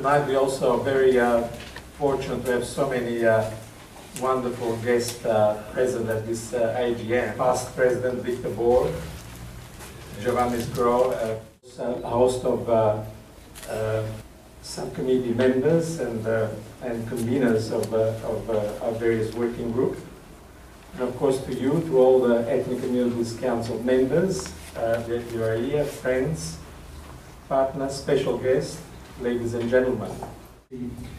Tonight we're also very uh, fortunate to have so many uh, wonderful guests uh, present at this uh, AGM. Past President Victor Bohr, Giovanni Sgro, uh, a host of uh, uh, subcommittee members and, uh, and conveners of, uh, of uh, our various working groups. And of course to you, to all the Ethnic Communities Council members uh, that you are here, friends, partners, special guests, ladies and gentlemen.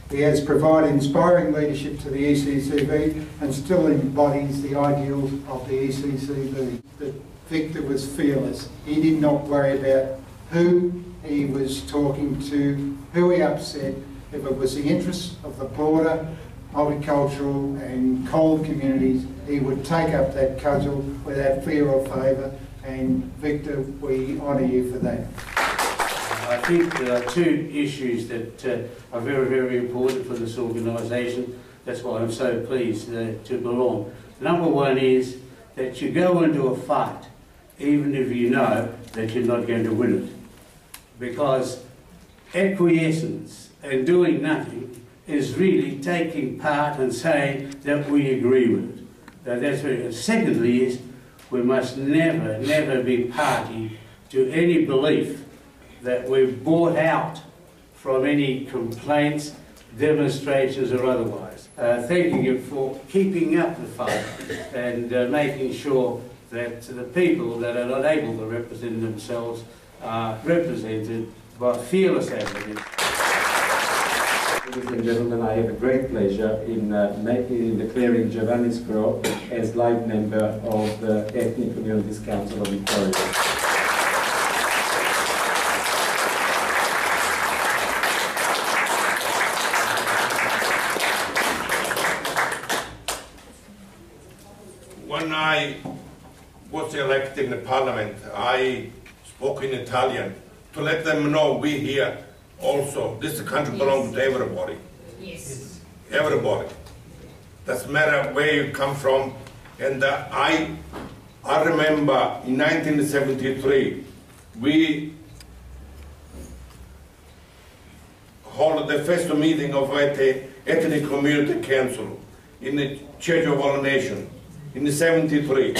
He has provided inspiring leadership to the ECCV and still embodies the ideals of the ECCV. That Victor was fearless. He did not worry about who he was talking to, who he upset. If it was the interests of the broader multicultural and CALD communities, he would take up that cudgel without fear or favour. And Victor, we honour you for that. I think there are two issues that uh, are very, very important for this organisation. That's why I'm so pleased uh, to belong. Number one is that you go into a fight even if you know that you're not going to win it. Because acquiescence and doing nothing is really taking part and saying that we agree with it. Now, that's very, secondly is we must never, never be party to any belief that we're bought out from any complaints, demonstrations or otherwise. Uh, thanking you for keeping up the fight and uh, making sure that the people that are not able to represent themselves are represented by fearless advocates. Ladies and gentlemen, I have a great pleasure in, uh, making, in declaring Giovanni Sgro as live member of the Ethnic Communities Council of Victoria. When I was elected in the parliament, I spoke in Italian to let them know we here also, this country belongs to everybody. Yes. Everybody. Doesn't matter where you come from. And uh, I, I remember in 1973, we held the first meeting of the Ethnic Community Council in the Church of All Nations in the 73.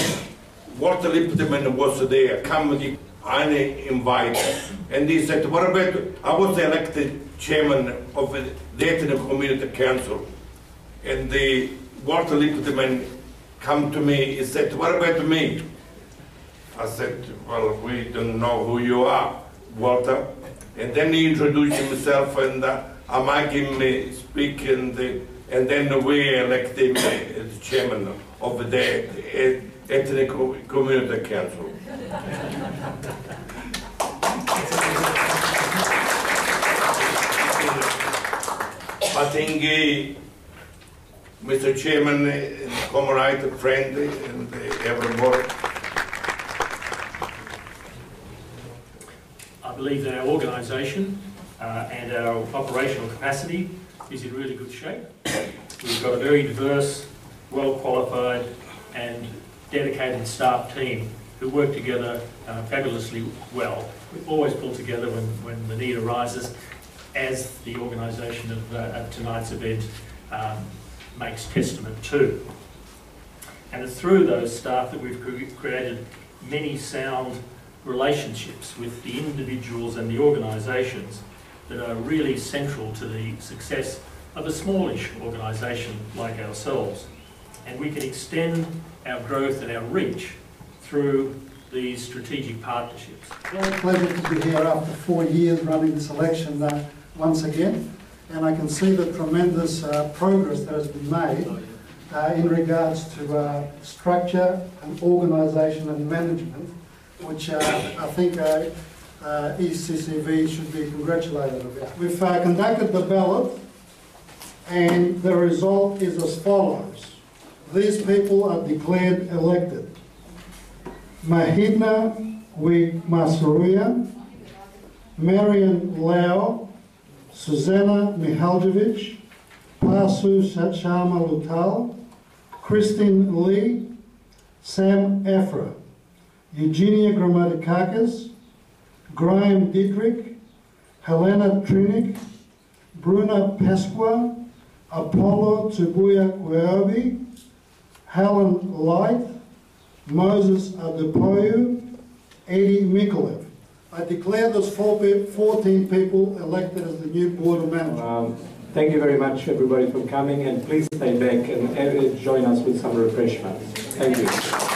Walter Lippmann was there, come I invited. And he said, what about, I was elected chairman of the Dayton Community Council. And the Walter Lippmann come to me, he said, what about me? I said, well, we don't know who you are, Walter. And then he introduced himself and uh, I make him speak and, uh, and then we elect him as chairman of the Ethnic Community Council. I think, uh, Mr. Chairman, uh, comrade, friend, and uh, everybody, I believe that our organisation uh, and our operational capacity is in really good shape. We've got a very diverse, well-qualified and dedicated staff team who work together uh, fabulously well. We always pull together when, when the need arises, as the organisation of, uh, of tonight's event um, makes testament to. And it's through those staff that we've cre- created many sound relationships with the individuals and the organisations that are really central to the success of a smallish organisation like ourselves. And we can extend our growth and our reach through these strategic partnerships. Well, pleasure to be here after four years running this election uh, once again. And I can see the tremendous uh, progress that has been made uh, in regards to uh, structure and organisation and management, which uh, I think uh, uh, ECCV should be congratulated about. We've uh, conducted the ballot and the result is as follows. These people are declared elected. Mahidna Wigmasuria, Marion Lau, Susanna Mihaljevic, Pasu Sharma Lutal, Christine Lee, Sam Afra, Eugenia Grammatikakis, Graham Dietrich, Helena Trinick, Bruna Pasqua, Apollo Tubuya Kweobi, Helen Light, Moses Adepoyu, Eddie Mikulev. I declare those four pe- 14 people elected as the new Board of Management. Um, Thank you very much, everybody, for coming, and please stay back and join us with some refreshments. Thank you.